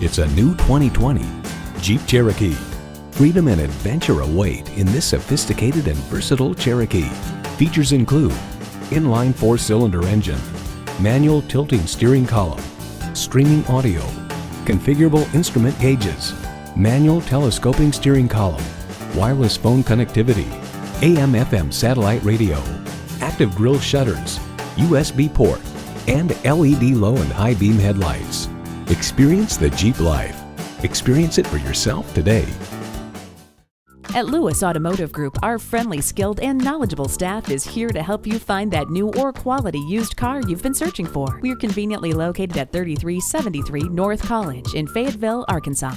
It's a new 2020 Jeep Cherokee. Freedom and adventure await in this sophisticated and versatile Cherokee. Features include inline four-cylinder engine, manual tilting steering column, streaming audio, configurable instrument gauges, manual telescoping steering column, wireless phone connectivity, AM-FM satellite radio, active grille shutters, USB port, and LED low and high beam headlights. Experience the Jeep life. Experience it for yourself today. At Lewis Automotive Group, our friendly, skilled, and knowledgeable staff is here to help you find that new or quality used car you've been searching for. We're conveniently located at 3373 North College in Fayetteville, Arkansas.